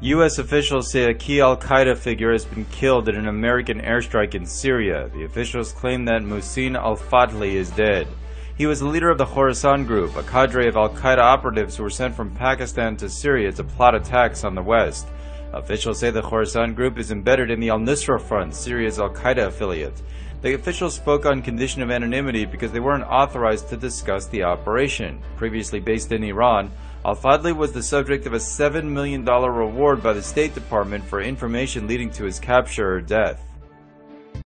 U.S. officials say a key Al Qaeda figure has been killed in an American airstrike in Syria. The officials claim that Muhsin al Fadhli is dead. He was the leader of the Khorasan Group, a cadre of Al Qaeda operatives who were sent from Pakistan to Syria to plot attacks on the West. Officials say the Khorasan Group is embedded in the Al Nusra Front, Syria's Al Qaeda affiliate. The officials spoke on condition of anonymity because they weren't authorized to discuss the operation. Previously based in Iran, Al Fadhli was the subject of a $7 million reward by the State Department for information leading to his capture or death.